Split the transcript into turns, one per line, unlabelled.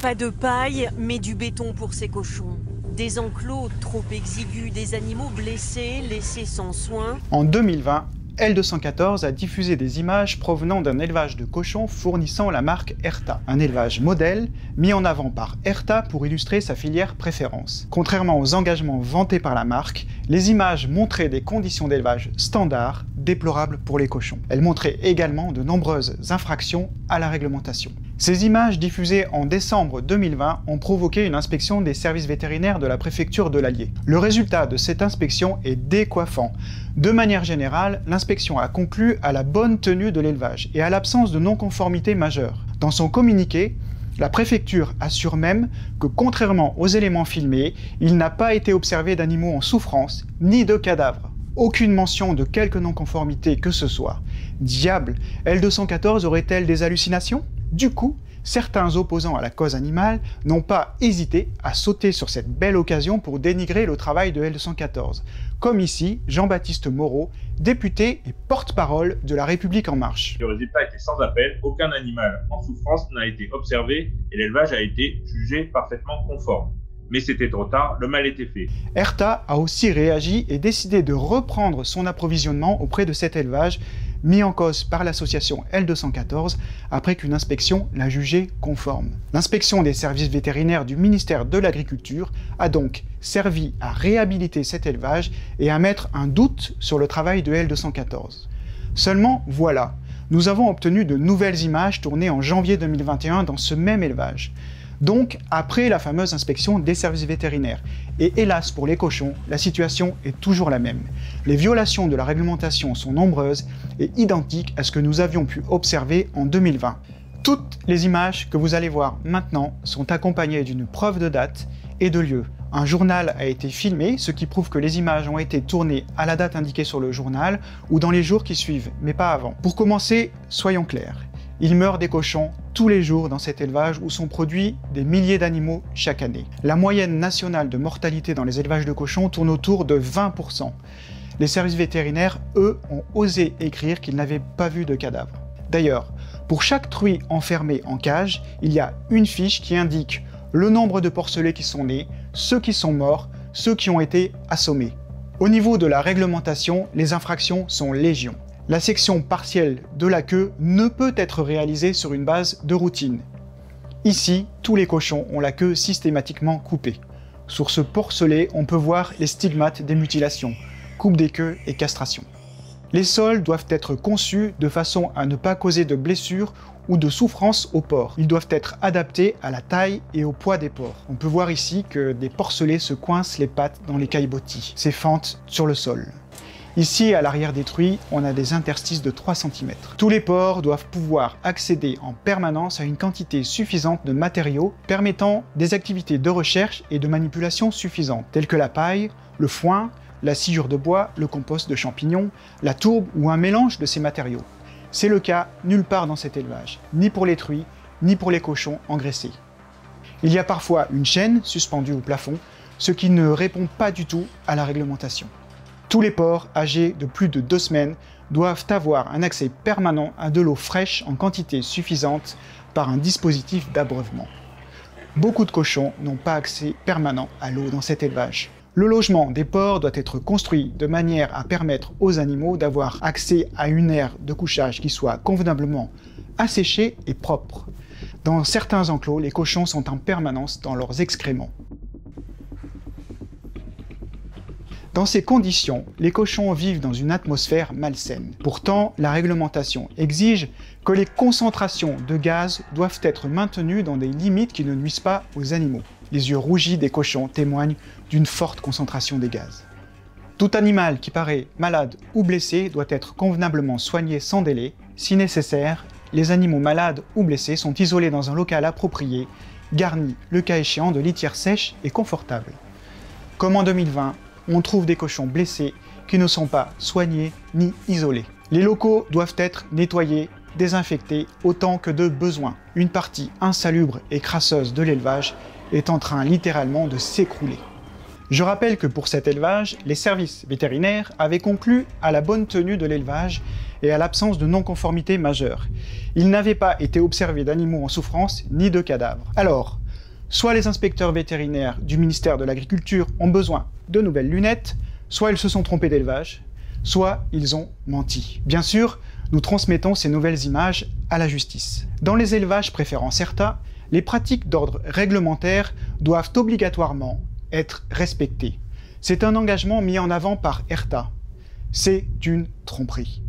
Pas de paille, mais du béton pour ces cochons. Des enclos trop exigus, des animaux blessés, laissés sans soins.
En 2020, L214 a diffusé des images provenant d'un élevage de cochons fournissant la marque Erta, un élevage modèle mis en avant par Erta pour illustrer sa filière préférence. Contrairement aux engagements vantés par la marque, les images montraient des conditions d'élevage standards, déplorables pour les cochons. Elles montraient également de nombreuses infractions à la réglementation. Ces images diffusées en décembre 2020 ont provoqué une inspection des services vétérinaires de la préfecture de l'Allier. Le résultat de cette inspection est décoiffant. De manière générale, l'inspection a conclu à la bonne tenue de l'élevage et à l'absence de non-conformité majeure. Dans son communiqué, la préfecture assure même que contrairement aux éléments filmés, il n'a pas été observé d'animaux en souffrance ni de cadavres. Aucune mention de quelque non-conformité que ce soit. Diable, L214 aurait-elle des hallucinations? Du coup, certains opposants à la cause animale n'ont pas hésité à sauter sur cette belle occasion pour dénigrer le travail de L214, comme ici Jean-Baptiste Moreau, député et porte-parole de La République En Marche.
Le résultat était sans appel, aucun animal en souffrance n'a été observé et l'élevage a été jugé parfaitement conforme. Mais c'était trop tard, le mal était fait.
Erta a aussi réagi et décidé de reprendre son approvisionnement auprès de cet élevage mis en cause par l'association L214 après qu'une inspection l'a jugé conforme. L'inspection des services vétérinaires du ministère de l'Agriculture a donc servi à réhabiliter cet élevage et à mettre un doute sur le travail de L214. Seulement, voilà, nous avons obtenu de nouvelles images tournées en janvier 2021 dans ce même élevage donc après la fameuse inspection des services vétérinaires. Et hélas pour les cochons, la situation est toujours la même. Les violations de la réglementation sont nombreuses et identiques à ce que nous avions pu observer en 2020. Toutes les images que vous allez voir maintenant sont accompagnées d'une preuve de date et de lieu. Un journal a été filmé, ce qui prouve que les images ont été tournées à la date indiquée sur le journal ou dans les jours qui suivent, mais pas avant. Pour commencer, soyons clairs. Il meurt des cochons tous les jours dans cet élevage où sont produits des milliers d'animaux chaque année. La moyenne nationale de mortalité dans les élevages de cochons tourne autour de 20%. Les services vétérinaires, eux, ont osé écrire qu'ils n'avaient pas vu de cadavre. D'ailleurs, pour chaque truie enfermé en cage, il y a une fiche qui indique le nombre de porcelets qui sont nés, ceux qui sont morts, ceux qui ont été assommés. Au niveau de la réglementation, les infractions sont légion la section partielle de la queue ne peut être réalisée sur une base de routine. Ici, tous les cochons ont la queue systématiquement coupée. Sur ce porcelet, on peut voir les stigmates des mutilations, coupe des queues et castration. Les sols doivent être conçus de façon à ne pas causer de blessures ou de souffrance aux porcs. Ils doivent être adaptés à la taille et au poids des porcs. On peut voir ici que des porcelets se coincent les pattes dans les caillebotis, ces fentes sur le sol. Ici, à l'arrière détruit, on a des interstices de 3 cm. Tous les ports doivent pouvoir accéder en permanence à une quantité suffisante de matériaux permettant des activités de recherche et de manipulation suffisantes, telles que la paille, le foin, la sciure de bois, le compost de champignons, la tourbe ou un mélange de ces matériaux. C'est le cas nulle part dans cet élevage, ni pour les truies, ni pour les cochons engraissés. Il y a parfois une chaîne suspendue au plafond, ce qui ne répond pas du tout à la réglementation. Tous les porcs âgés de plus de deux semaines doivent avoir un accès permanent à de l'eau fraîche en quantité suffisante par un dispositif d'abreuvement. Beaucoup de cochons n'ont pas accès permanent à l'eau dans cet élevage. Le logement des porcs doit être construit de manière à permettre aux animaux d'avoir accès à une aire de couchage qui soit convenablement asséchée et propre. Dans certains enclos, les cochons sont en permanence dans leurs excréments. Dans ces conditions, les cochons vivent dans une atmosphère malsaine. Pourtant, la réglementation exige que les concentrations de gaz doivent être maintenues dans des limites qui ne nuisent pas aux animaux. Les yeux rougis des cochons témoignent d'une forte concentration des gaz. Tout animal qui paraît malade ou blessé doit être convenablement soigné sans délai. Si nécessaire, les animaux malades ou blessés sont isolés dans un local approprié, garni le cas échéant de litières sèches et confortables. Comme en 2020, on trouve des cochons blessés qui ne sont pas soignés ni isolés. Les locaux doivent être nettoyés, désinfectés autant que de besoin. Une partie insalubre et crasseuse de l'élevage est en train littéralement de s'écrouler. Je rappelle que pour cet élevage, les services vétérinaires avaient conclu à la bonne tenue de l'élevage et à l'absence de non-conformité majeure. Il n'avait pas été observé d'animaux en souffrance ni de cadavres. Alors, Soit les inspecteurs vétérinaires du ministère de l'Agriculture ont besoin de nouvelles lunettes, soit ils se sont trompés d'élevage, soit ils ont menti. Bien sûr, nous transmettons ces nouvelles images à la justice. Dans les élevages préférant CERTA, les pratiques d'ordre réglementaire doivent obligatoirement être respectées. C'est un engagement mis en avant par ERTA. C'est une tromperie.